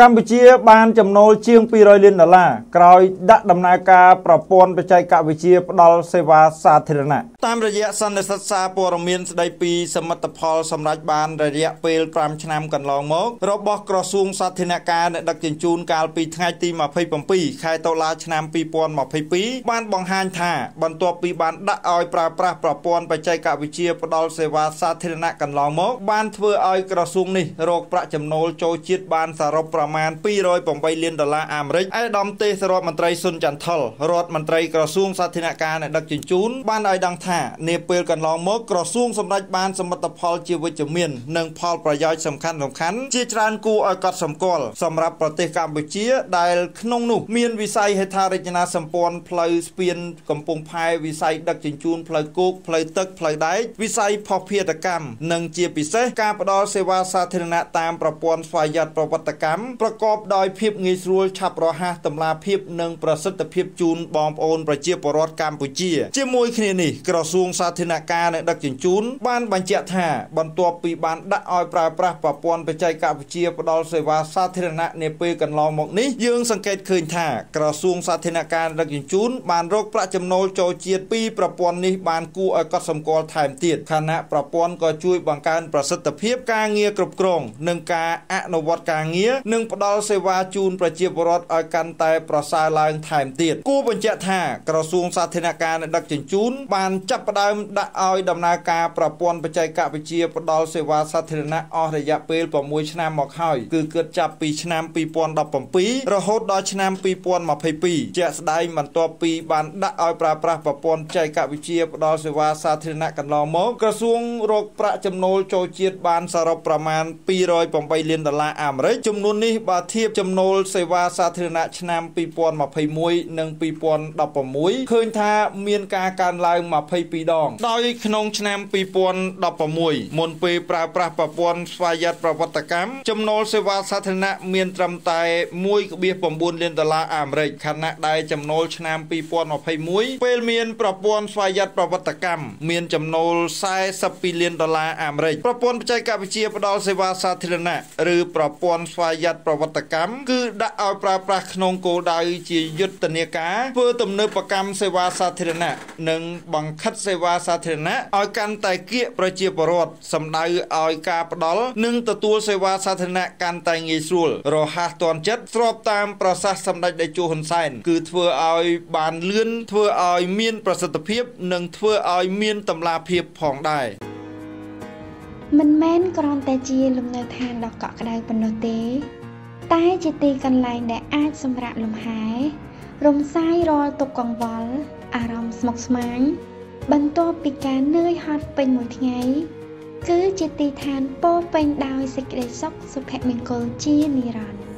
កម្ពុជាបានចំណូលជាង200លានដុល្លារក្រោយដាក់ដំណើរការប្រព័ន្ធបច្ចេកវិទ្យាផ្ដល់សេវាសាធារណៈតាមរយៈសន្និសីទសារព័ត៌មានស្ដីពីសមិទ្ធផលសម្រាប់បានរយៈពេល5ឆ្នាំកន្លងមក របស់ក្រសួងសាធារណការអ្នកដឹកជញ្ជូនកាលពីថ្ងៃទី27ខែតុលាឆ្នាំ2022បានបង្ហាញថាបន្ទាប់ពីបានដាក់ឲ្យប្រើប្រាស់ប្រព័ន្ធបច្ចេកវិទ្យាផ្ដល់សេវាសាធារណៈកន្លងមក បានធ្វើឲ្យក្រសួងនេះរកប្រាក់ចំណូលចូលជាតិបានសរុបប្រមាណ208លានដុល្លារអាមេរិកឯកឧត្តមទេសរដ្ឋមន្ត្រីស៊ុនចន្ទថុលរដ្ឋមន្ត្រីក្រសួងសាធារណការអ្នកដឹកជញ្ជូនបានឲ្យដឹងថានាពេលកន្លងមកក្រសួងសម្ដេចបានសមិទ្ធផលជាវិជ្ជមាន និងផលប្រយោជន៍សំខាន់សំខាន់ជាច្រើនគួរឲ្យកត់សម្គាល់សម្រាប់ប្រទេសកម្ពុជាដែលក្នុងនោះមានវិស័យហេដ្ឋារចនាសម្ព័ន្ធផ្លូវស្ពានកំពង់ផែវិស័យដឹកជញ្ជូនផ្លូវគោកផ្លូវទឹកផ្លូវដែកវិស័យភស្តុភារកម្មនិងជាពិសេសការផ្តល់សេវាសាធារណៈតាមប្រព័ន្ធស្វ័យយ័តប្រវត្តិកម្មប្រកបដោយភាពងាយស្រួលឆាប់រហ័សតម្លាភាពនិងប្រសិទ្ធភាពជូនបងប្អូនប្រជាពលរដ្ឋកម្ពុជា ជាមួយគ្នានេះក្រសួងសាធារណការនិងដឹកជញ្ជូនបានបញ្ជាក់ថាបន្ទាប់ពីបានដាក់ឲ្យប្រើប្រាស់ប្រព័ន្ធបច្ចេកវិទ្យាផ្ដល់សេវាសាធារណៈនាពេលកន្លងមកនេះយើងសង្កេតឃើញថាក្រសួងសាធារណការដឹកជញ្ជូនបានរកប្រាក់ចំណូលចូលជាតិពីប្រព័ន្ធនេះបានគួរឲ្យកត់សម្គាល់ថែមទៀតខណៈប្រព័ន្ធក៏ជួយបង្កើនប្រសិទ្ធភាពការងារគ្រប់គ្រងនិងការអនុវត្តការងារនិងផ្ដល់សេវាជូនប្រជាពលរដ្ឋឲ្យកាន់តែប្រសើរឡើងថែមទៀតគួរបញ្ជាក់ថាក្រសួងសាធារណការនិងដឹកជញ្ជូនបានចាប់ផ្ដើមដាក់ឲ្យដំណើរការប្រព័ន្ធបច្ចេកវិទ្យាផ្ដល់សេវាសាធារណៈអស់រយៈពេល6ឆ្នាំមកហើយគឺគិតចាប់ពីឆ្នាំ2017រហូតដល់ឆ្នាំ2022ជាក់ស្ដែងបន្ទាប់ពីបានដាក់ឲ្យប្រើប្រាស់ប្រព័ន្ធបច្ចេកវិទ្យាផ្ដល់សេវាសាធារណៈកន្លងមកក្រសួងរកប្រាក់ចំណូលចូលជាតិបានសរុបប្រមាណ208លានដុល្លារអាមេរិកចំនួននេះបើធៀបចំណូលសេវាសាធារណៈឆ្នាំ2021និង2016ឃើញថាមានការកើនឡើង22ដង ដោយក្នុងឆ្នាំ2016មុនពេលប្រើប្រាស់ប្រព័ន្ធស្វ័យយ័តប្រវត្តិកម្មចំណូលសេវាសាធារណៈមានត្រឹមតែ1.9លានដុល្លារអាមេរិកខណៈដែលចំណូលឆ្នាំ2021ពេលមានប្រព័ន្ធស្វ័យយ័តប្រវត្តិកម្មមានចំណូល42លានដុល្លារអាមេរិកប្រព័ន្ធបច្ចេកវិទ្យាផ្ដល់សេវាសាធារណៈឬប្រព័ន្ធស្វ័យយ័តប្រវត្តិកម្មគឺដាក់ឲ្យប្រើប្រាស់ក្នុងគោលដៅជាយុទ្ធនាការធ្វើទំនើបកម្មសេវាសាធារណៈនិងបង្ខិតសេវាសាធារណៈឲ្យកាន់តែគៀកប្រជាពលរដ្ឋសម្ដៅឲ្យការផ្ដល់និងទទួលសេវាសាធារណៈកាន់តែងាយស្រួលរហ័សទាន់ចិត្តស្របតាមប្រសាសន៍សម្ដេចតេជោហ៊ុនសែនគឺធ្វើឲ្យបានលឿនធ្វើឲ្យមានប្រសិទ្ធភាពនិងធ្វើឲ្យមានតម្លាភាពផងដែរមិនមែនគ្រាន់តែជាលំនៅឋានដ៏កក់ក្ដៅប៉ុណ្ណោះទេ តែជាទីកន្លែងដែលអាចសម្រាកលំហែ រំសាយរាល់ទុក្ខកង្វល់ អារម្មណ៍ស្មុគស្មាញបន្ទាប់ពីការនឿយហត់ពេញមួយថ្ងៃ គឺជាទីឋានពោពេញដោយសេចក្តីសុខសុភមង្គលជានិរន្តរ៍